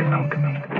alchemy.